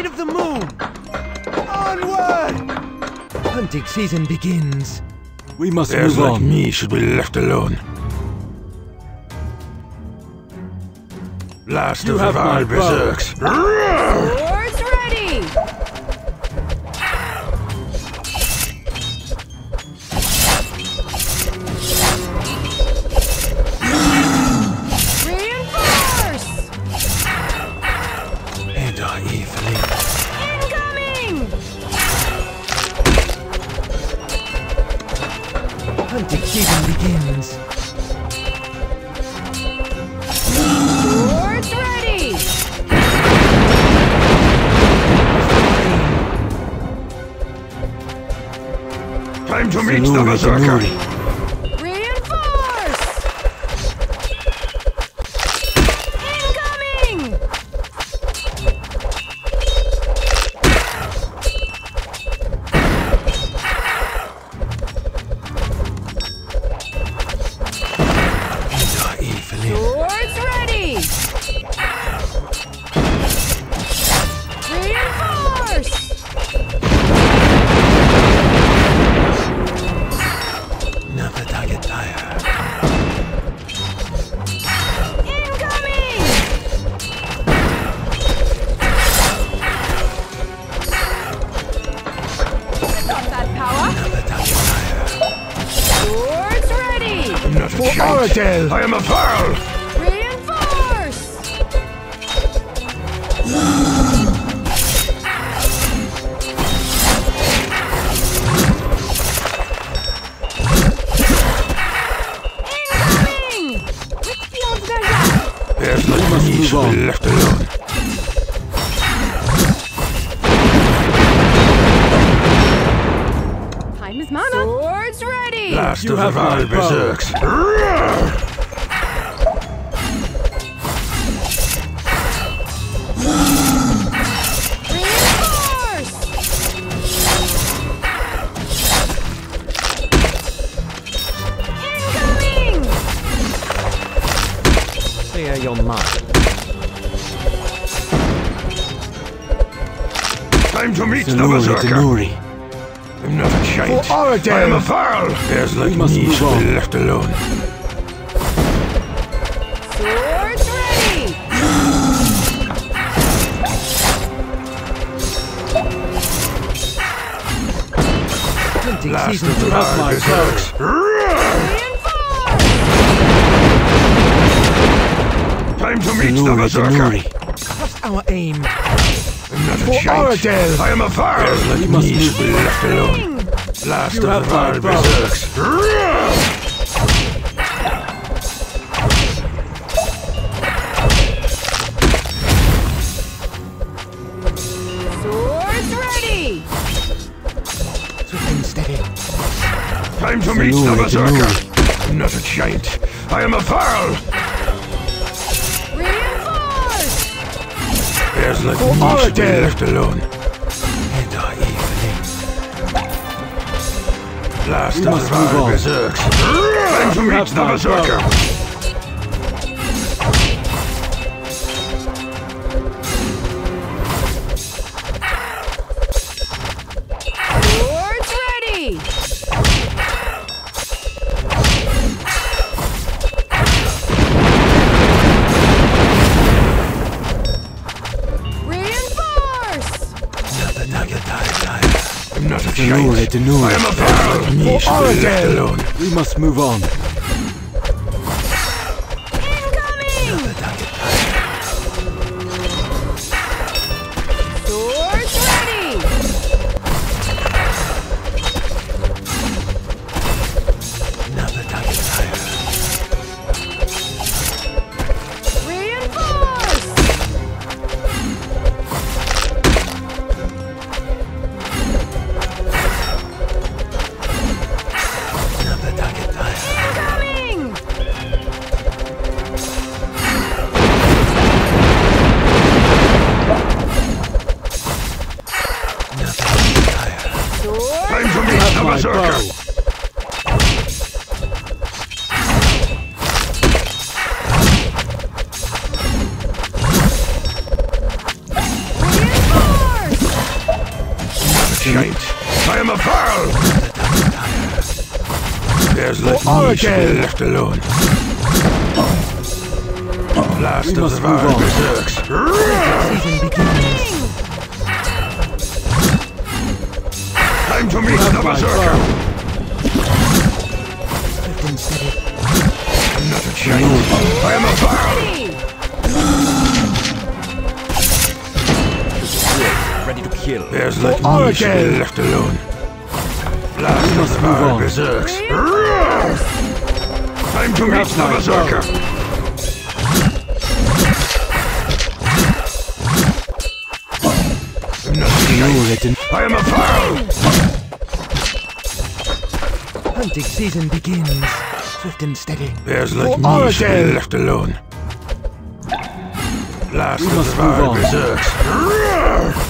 side of the moon! Onward! Hunting season begins. We must Bears move like on. me should be left alone. Last You of the my Varl. Berserks. Season begins. Swords ready! Time to meet the Zanuri, Berserker. I am a pearl! Reinforce! Incoming! Whitfield Berserk! Bears like must me move should be on. left alone. Time is mana. Swords ready! Last You of the have my Varl. Berserks. Time to meet the Zanuri, Berserker. I'm not a giant. For Oradell! I am a Varl. Bears like must me move should be left alone. Swords ready! Hunting Last of the have Varl my Berserks. Roar! Reinforce! Time to meet the Berserker. Zanuri. Trust our aim. I'm not a For giant. I am a Varl. Bears like We must me move be left alone. Incoming! Last You of have the my Varl. Berserks. Roar! Swords ready! Swift steady. Time to meet the Berserker. I'm not a giant. I am a Varl. Bears like For me should be Oradell. left alone. Evilly. Last We of the must move on. Berserks. Time to have the Berserker. I am a. Me For should be left Oradell. alone. We must move on. There's let should be left alone. Last We of the must move varl on. berserks. Time to meet the berserker. bow. Swift and steady. I'm not a giant. I am a varl. Ready. Ready to kill. There's let me should be left alone. Last of must move on. berserks. Time to meet the berserker. I'm not a giant. Lure I am a varl. Hunting season begins. Swift and steady. There's me should be left alone. Last We of must the move on. berserks.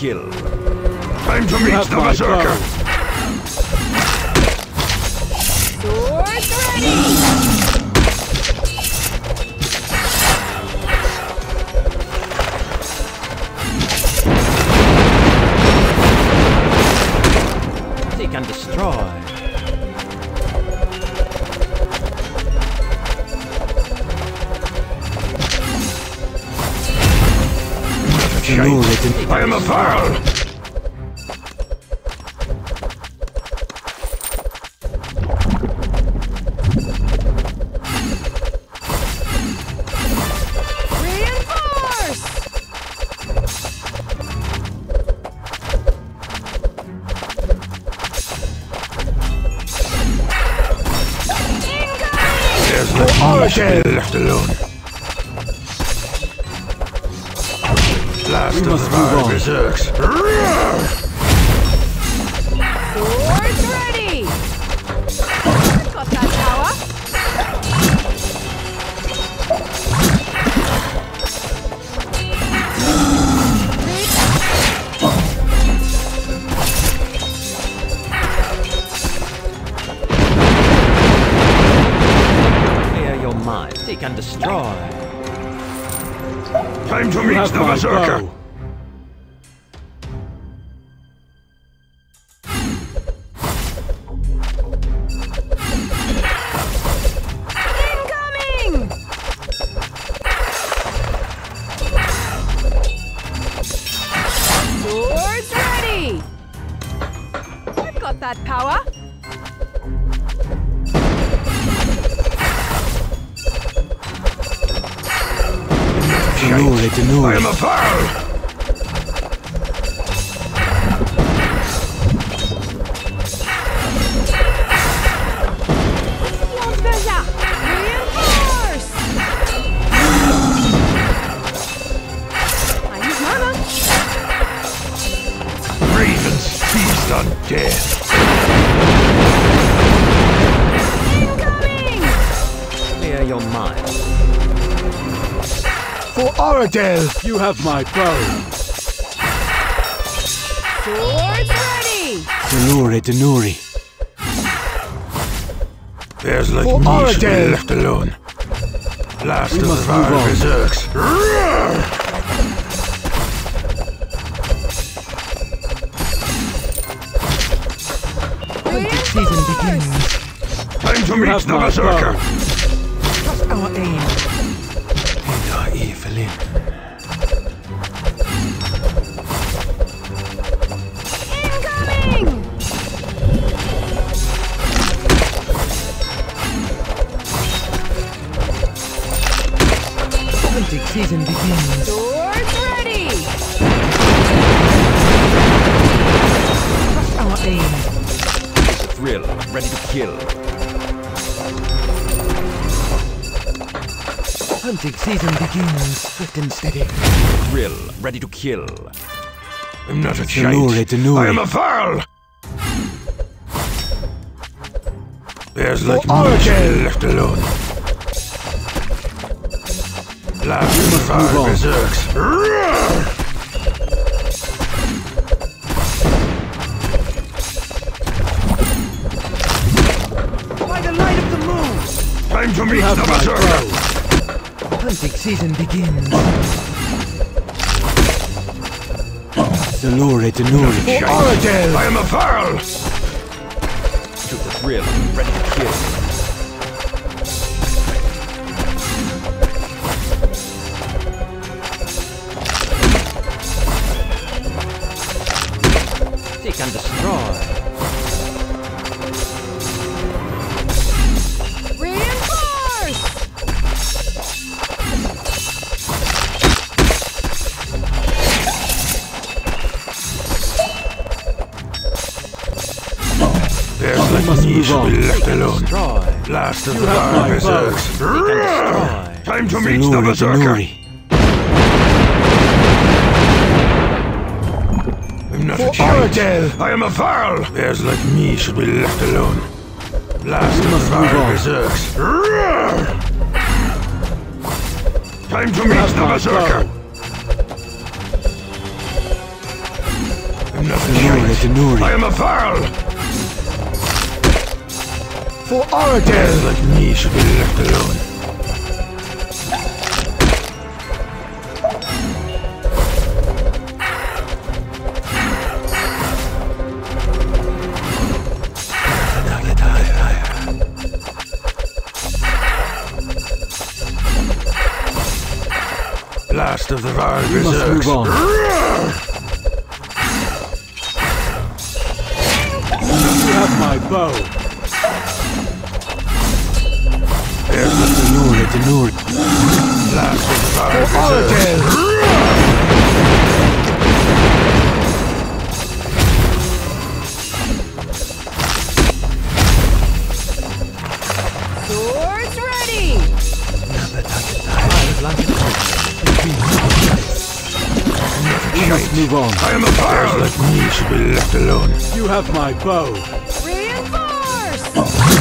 Kill. Time to meet have the my berserker. bow. Swords ready. Seek and destroy. Giant. Last We of the must move varl on. berserks. Swords ready. Got that power. Clear your mind. Seek and destroy. Time to You meet the berserker. bow. Got that power. Tenore, I tenore. am a varl. For Oradel, you have my bow. Swords ready. Tenore, tenore. There's let For me should left alone. Last We of the must move berserks. Hunting season begins. Time to You meet the berserker. bow. Our aim. Ida Evelyn. Incoming. Hunting season begins. Swords ready. Trust our aim. Thrill. Ready to kill. Hunting season begins. Swift and steady. Thrill. Ready to kill. I'm not a Tenore, giant. tenore. I am a varl. There's like me Argyle. should left alone. Last of the must move on. berserks. By the light of the moon. Time to meet the my berserker. Bow. Hunting season begins. Dolore Denuri. Shite. I am a Varl! To the thrill, ready to kill. Last of the have my Varl bow. berserks. Roar! Time to meet the Dolore berserker. I'm not a giant. I am a Varl. Bears like me should be left alone. Last of the must move Varl on. berserks. Roar! Time to meet the my berserker. bow. I'm not a Dolore. I am a Varl. For Oradel. like me should be left alone. Last of the Varl We must move on. Have my bow. Dolore Denuri. Last of the Varl berserks. Oradel. Swords ready! We must move on. I am a Varl. Like me should be left alone. You have my bow. Reinforce! Oh.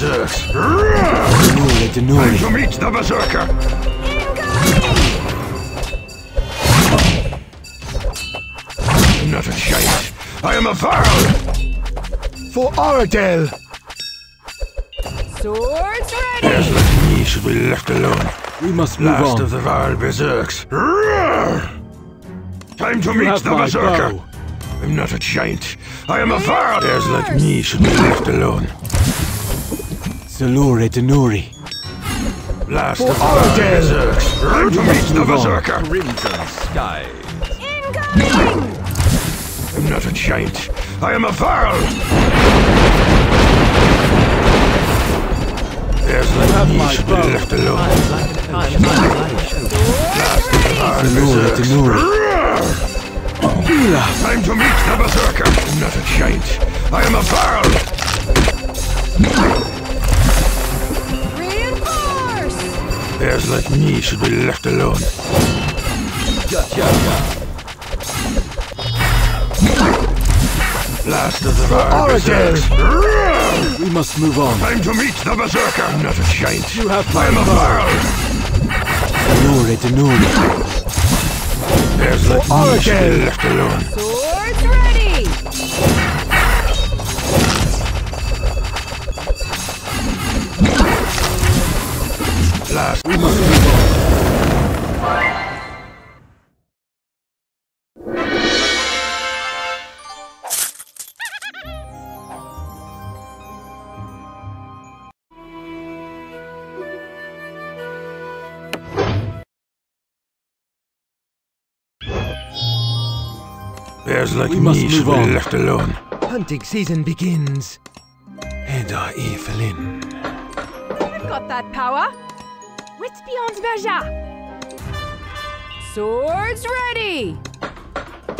The Varl berserks. Dolore Time to meet the berserker. I'm not a giant. I am a Varl. For Oradel. Swords ready! There's like me should be left alone. We must move Last on. of the Varl berserks. Time to You meet the berserker. bow. I'm not a giant. I am a Varl. There's like me should be left alone. Dolore Denuri. Last of the Oradel. Varl berserks. To meet the move on. berserker. Crimson skies. Incoming! I'm not a giant. I am a Varl. There's like have me my should bow. be left alone. I'm like an ocean. Varl Dolore berserks. Denuri. Time to meet the berserker. I'm not a giant. I am a Varl. There's like me should be left alone. Ja. Last of the Varl Oradel. berserks. Roar! We must move on. Time to meet the berserker. I'm not a giant. You have I am my a. Varl. Dolore Denuri. There's like me should be left alone. Last. We must move on. There's like We me must should move be on. left alone. Hunting season begins. Eda Evelyn. I've got that power! Witspion's Verja! Swords ready!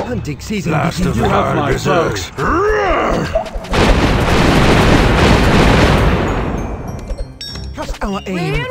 Hunting season Last of begins. the You have my berserks. Roar! Trust our aim.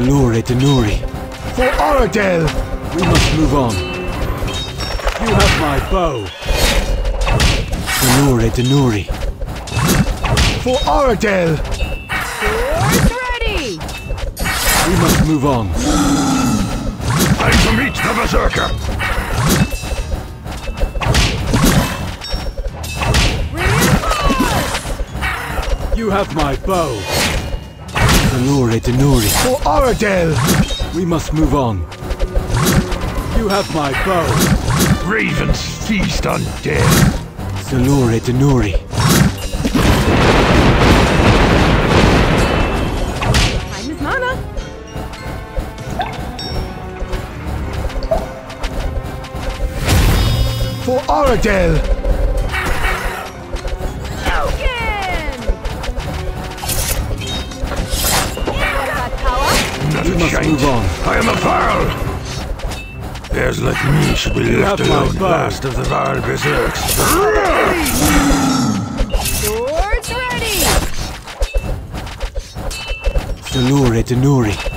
Salure Denuri. For Oradel! We must move on. You have my bow. Salure Denuri. For Oradel! Swords ready! We must move on. Time to meet the Berserker! Reinforce! You have my bow. Salure Denuri. For Oradel! We must move on. You have my bow. Ravens feast on death! Salure Denuri. Time is mana. For Oradel! Not We a must shite. move on. I am a Varl! Bears like me should be left have my alone, last of the Varl Berserks. Swords ready! Salure Denuri.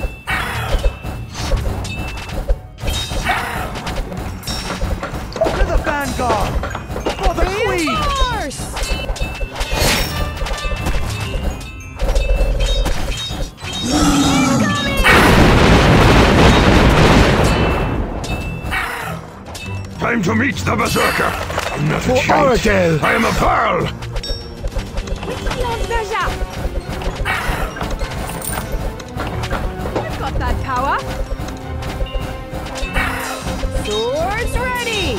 To meet the Berserker! I'm not a shite. I am a Varl! Lance Berger! I've got that power. Swords ready!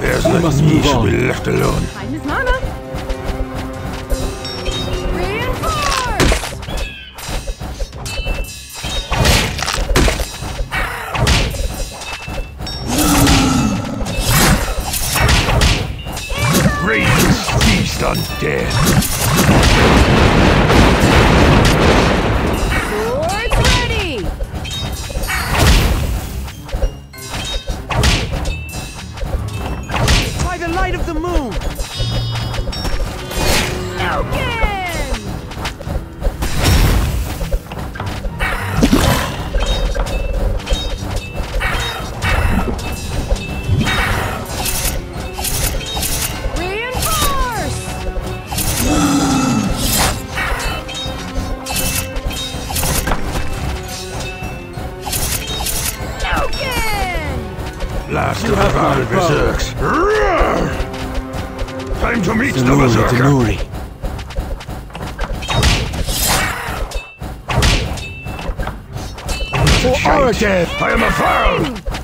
Bears We like must move on. be left alone. Last You of the Varl. Berserks. Roar! Time to meet the Salure Berserker! Denuri. For Oradel! I am a Varl!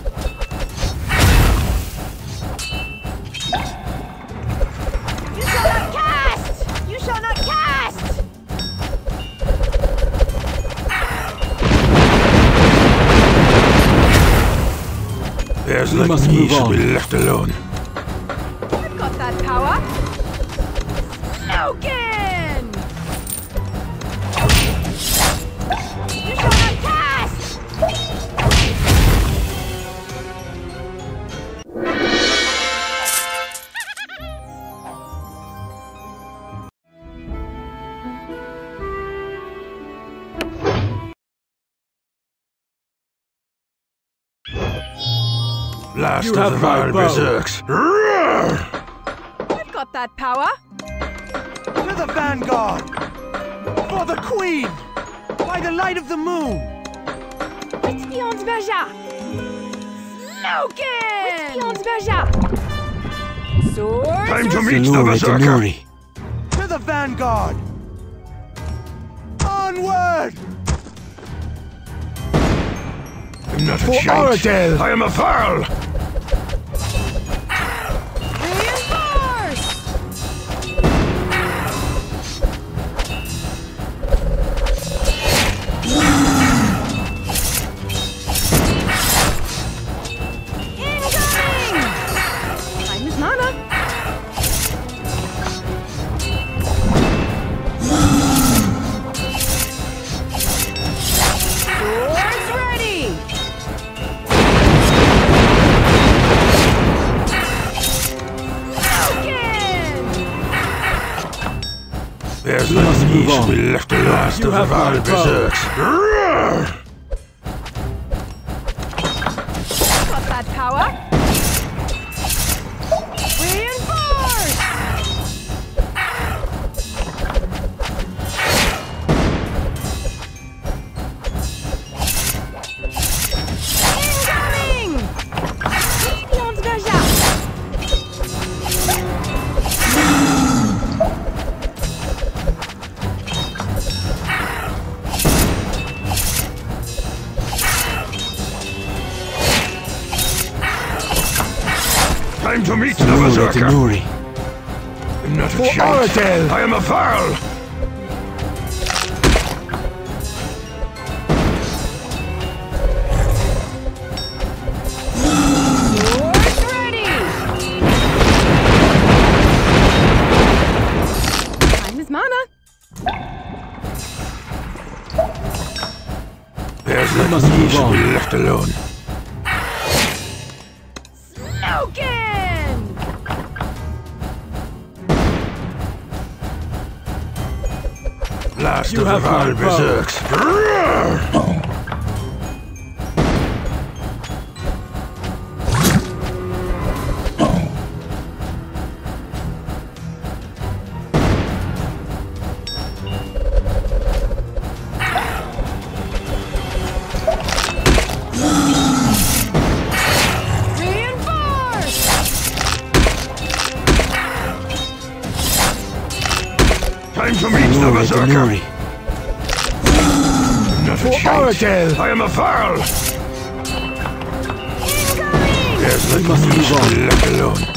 Like must me should be left alone. Last You of have the my Berserks. I've got that power. To the vanguard! For the Queen! By the light of the moon! Lance Berger! Logan! Lance Berger! Swords Time to meet the Salure Berserker! Denuri. To the vanguard! Onward! I'm not a For shite. Oradel. I am a Varl! Bears We like must me move should on. be left alone. Last You of have our my power. berserks. Roar! Got that power? Salure berserker. I'm not a For giant. Aradel. I am a Varl. Swords ready! Time is mana. Bears must me move should be left alone. Last You of have the my Varl power. berserks. Roar! Reinforce! Time to meet the Salure berserker. Denuri. Not a For giant. Aradel. I am a Varl. Incoming! Like must me move on. left alone.